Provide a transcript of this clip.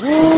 Woo!